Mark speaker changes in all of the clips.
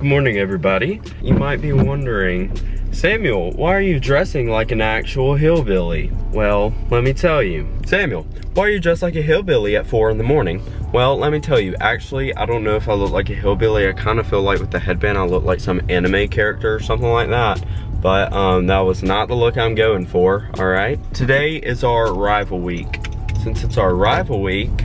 Speaker 1: Good morning, everybody. You might be wondering, Samuel, why are you dressing like an actual hillbilly? Well, let me tell you. Samuel, why are you dressed like a hillbilly at four in the morning? Well, let me tell you, actually, I don't know if I look like a hillbilly. I kind of feel like with the headband, I look like some anime character or something like that. But um, that was not the look I'm going for, all right? Today is our rival week. Since it's our rival week,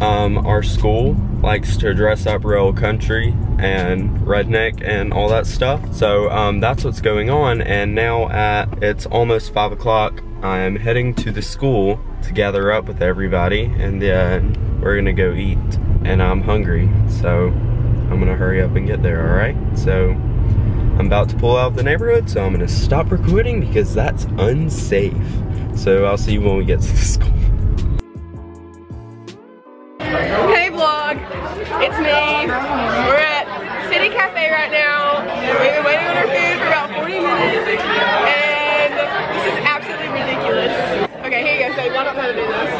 Speaker 1: um, our school likes to dress up real country and redneck and all that stuff. So um, that's what's going on. And now at, it's almost five o'clock, I'm heading to the school to gather up with everybody and then we're gonna go eat. And I'm hungry, so I'm gonna hurry up and get there, all right? So I'm about to pull out of the neighborhood, so I'm gonna stop recording because that's unsafe. So I'll see you when we get to the school.
Speaker 2: Hey vlog, it's me. We're at Cafe right now. We've been waiting on our food for about 40 minutes and this is absolutely ridiculous. Okay, here you go, so y'all don't know how to do this.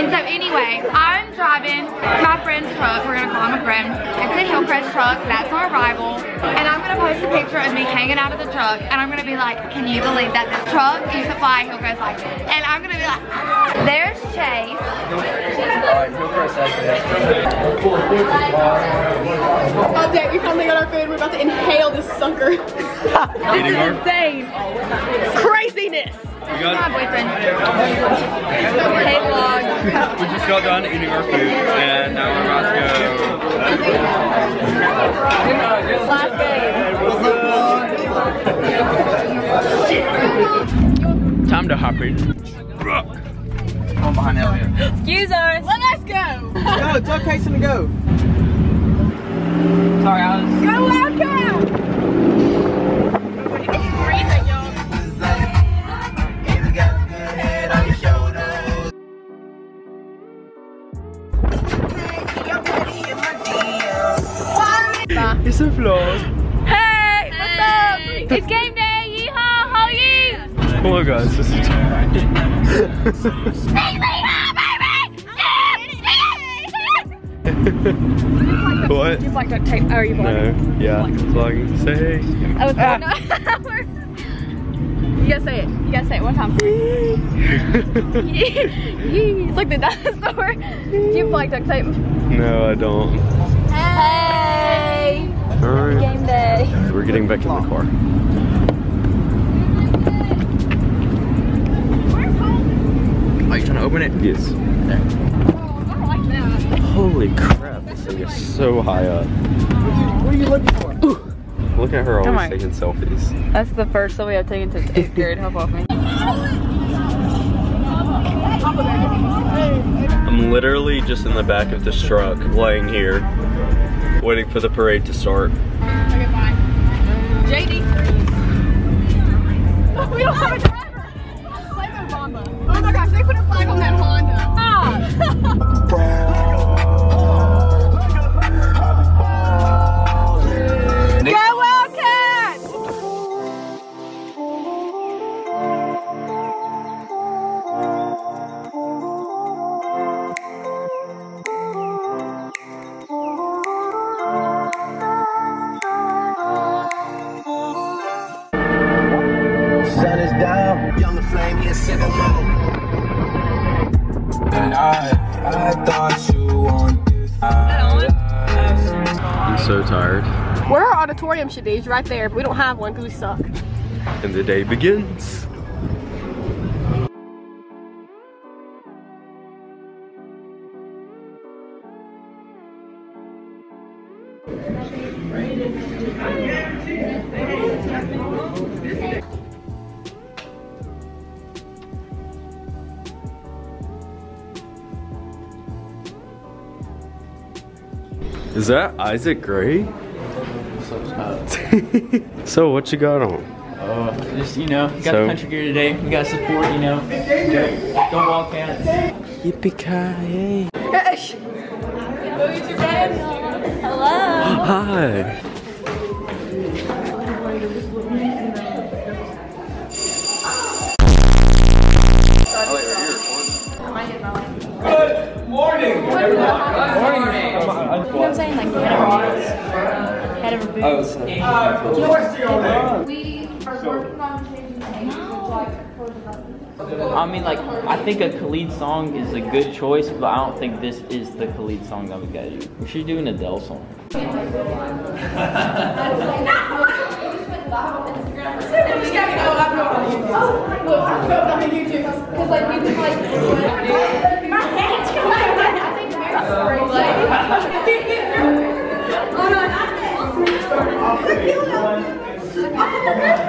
Speaker 3: And so anyway, I'm driving my friend's truck. We're gonna call him a friend. It's a Hillcrest truck. That's our rival. And I'm gonna post a picture of me hanging out of the truck. And I'm gonna be like, can you believe that this truck used to Hillcrest lights? And I'm gonna be like,
Speaker 2: Oh dang, we finally got our food. We're about to inhale this sucker. this is insane. Craziness.
Speaker 3: My boyfriend.
Speaker 2: Hey vlog.
Speaker 1: We just got done eating our food and now we're about to go. Last day. Time to hop in.
Speaker 4: One behind Elliot.
Speaker 2: Excuse us. Let's go.
Speaker 4: Go, it's okay to go. Sorry, I was.
Speaker 2: Go Wildcat. It's freezing, y'all.
Speaker 1: It's a vlog.
Speaker 2: Hey, what's up? It's game
Speaker 1: Hello guys, this is What?
Speaker 2: Do you like duct tape? Oh, are you
Speaker 1: No, yeah, vlogging. Say hey.
Speaker 2: Oh, no. you gotta say it. You gotta say it one time. it's like the dinosaur. Do you like duct tape?
Speaker 1: no, I don't.
Speaker 2: Hey.
Speaker 1: Alright.
Speaker 2: Game day.
Speaker 1: We're getting back in the car.
Speaker 4: Are you trying to open it?
Speaker 1: Yes.
Speaker 2: Oh, I like that.
Speaker 1: Holy crap, this thing is so high up.
Speaker 4: What are you looking for?
Speaker 1: Look at her always
Speaker 2: on.
Speaker 1: taking selfies.
Speaker 2: That's the first that we have taken since eighth grade. Help off me.
Speaker 1: I'm literally just in the back of this truck, laying here, waiting for the parade to start.
Speaker 2: Okay, bye. JD.
Speaker 5: And I, I thought you wanted
Speaker 1: I'm so tired.
Speaker 2: Where our auditorium should be is right there, but we don't have one because we suck.
Speaker 1: And the day begins. Is that Isaac Gray? so what you got on?
Speaker 4: Uh, just, you know, got
Speaker 1: So-
Speaker 4: the country gear today. We got support, you know. Go Wildcats.
Speaker 1: Yippee-ki-yay.
Speaker 2: Hello.
Speaker 1: Hi.
Speaker 4: I mean, like, I think a Khalid song is a good choice, but I don't think this is the Khalid song that we gotta do. We should do an Adele song.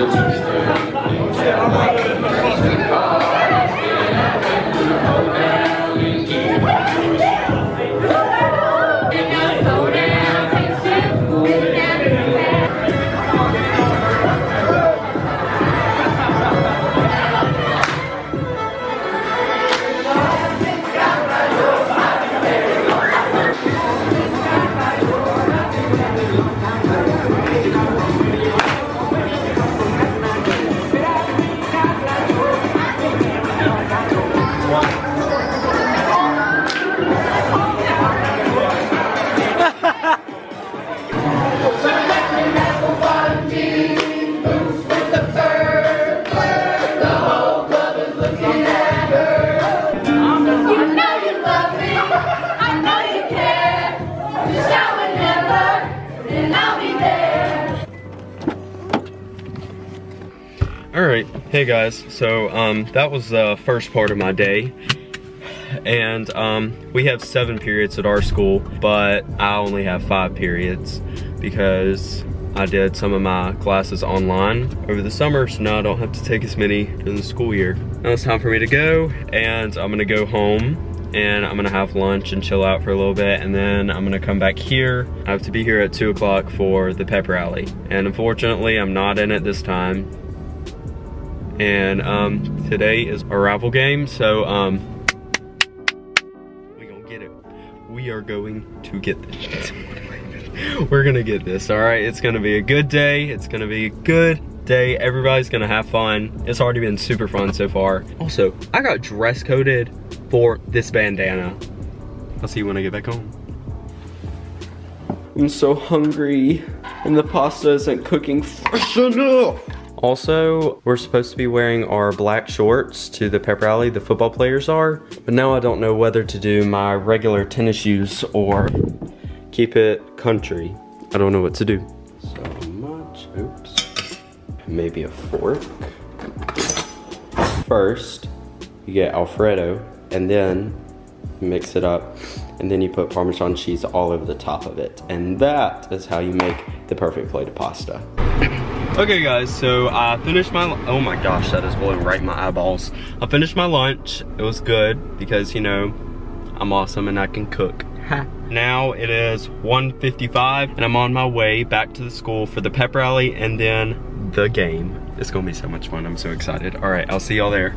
Speaker 3: You
Speaker 1: All right, hey guys. So um, that was the first part of my day, and um, we have seven periods at our school, but I only have five periods because I did some of my classes online over the summer, so now I don't have to take as many during the school year. Now it's time for me to go, and I'm gonna go home and I'm gonna have lunch and chill out for a little bit and then I'm gonna come back here. I have to be here at two o'clock for the pep rally. And unfortunately, I'm not in it this time. And um, today is a rival game, so um, we gonna get it. We are going to get this. We're gonna get this, all right? It's gonna be a good day. It's gonna be a good day. Everybody's gonna have fun. It's already been super fun so far. Also, I got dress coded for this bandana. I'll see you when I get back home. I'm so hungry and the pasta isn't cooking fresh enough. Also, we're supposed to be wearing our black shorts to the pep rally, the football players are, but now I don't know whether to do my regular tennis shoes or keep it country. I don't know what to do. So much, oops. Maybe a fork. First, you get Alfredo, and then mix it up, and then you put Parmesan cheese all over the top of it. And that is how you make the perfect plate of pasta. Okay guys, so I finished my, oh my gosh, that is blowing right in my eyeballs. I finished my lunch, it was good, because you know, I'm awesome and I can cook. now it is 1.55 and I'm on my way back to the school for the pep rally and then the game. It's gonna be so much fun, I'm so excited. All right, I'll see y'all there.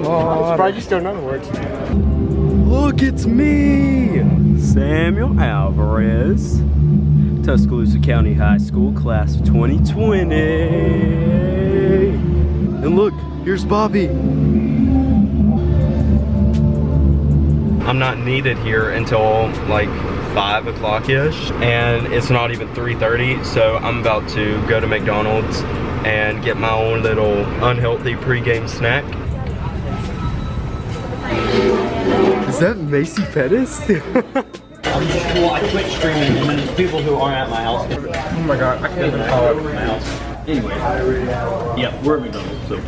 Speaker 6: Surprised you still know the words.
Speaker 1: Look, it's me, Samuel Alvarez, Tuscaloosa County High School, class of 2020. And look, here's Bobby. I'm not needed here until like five o'clock-ish, and it's not even 3.30, so I'm about to go to McDonald's and get my own little unhealthy pregame snack. Is that Macy Pettis?
Speaker 4: I'm just Well, I quit streaming, and then there's people who aren't at my house.
Speaker 6: Oh my god, I can't even follow up.
Speaker 4: my house. Anyway, yeah, we're at McDonald's, so.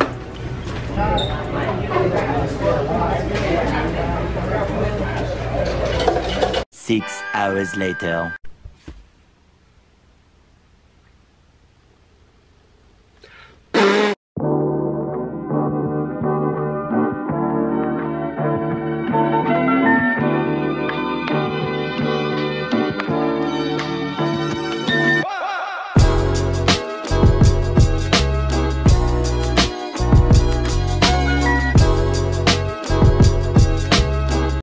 Speaker 7: Six hours later.